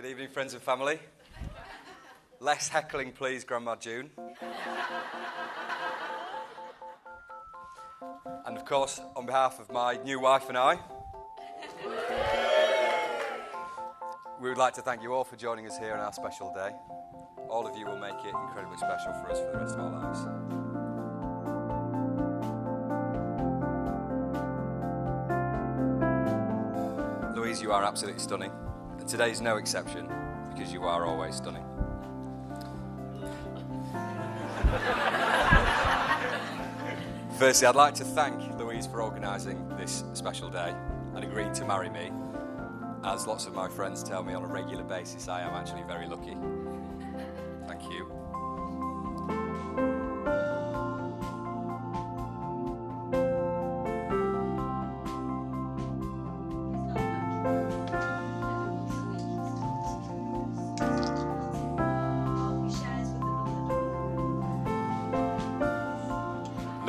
Good evening, friends and family. Less heckling, please, Grandma June. And of course, on behalf of my new wife and I, we would like to thank you all for joining us here on our special day. All of you will make it incredibly special for us for the rest of our lives. Louise, you are absolutely stunning. Today's no exception because you are always stunning. Firstly, I'd like to thank Louise for organising this special day and agreeing to marry me. As lots of my friends tell me on a regular basis, I am actually very lucky.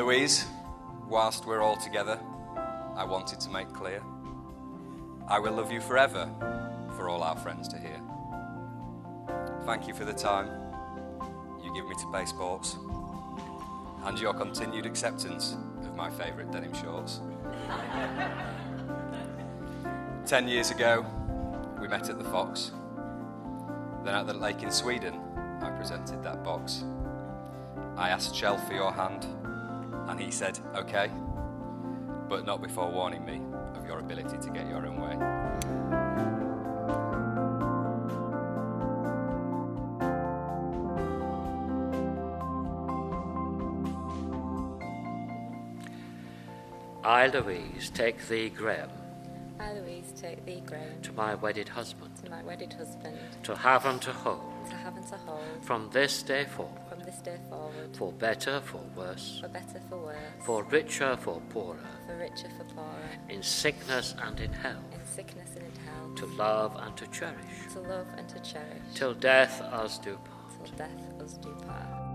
Louise, whilst we're all together, I wanted to make clear I will love you forever for all our friends to hear. Thank you for the time you give me to play sports and your continued acceptance of my favourite denim shorts. Ten years ago, we met at the Fox. Then at the lake in Sweden, I presented that box. I asked Shell for your hand, and he said, okay, but not before warning me of your ability to get your own way. I, Louise, take thee, Graham, I, Louise, take thee, Graham, to my wedded husband, to my wedded husband, to have and to hold, to have and to hold, from this day forward, from this day forward, for better, for worse, for better, for worse, for richer, for poorer, for richer, for poorer, in sickness and in health, in sickness and in health, to love and to cherish, to love and to cherish, till death us do part. till death us do part.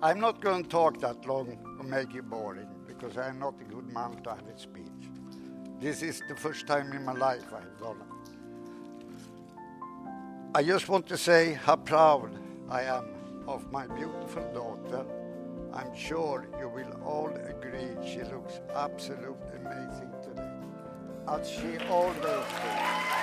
I'm not going to talk that long to make you boring because I'm not a good man to have a speech. This is the first time in my life I've done it. I just want to say how proud I am of my beautiful daughter. I'm sure you will all agree she looks absolutely amazing today, as she always does.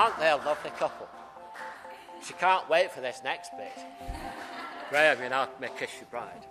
Aren't they a lovely couple? She can't wait for this next bit. Graham, you now may kiss your bride.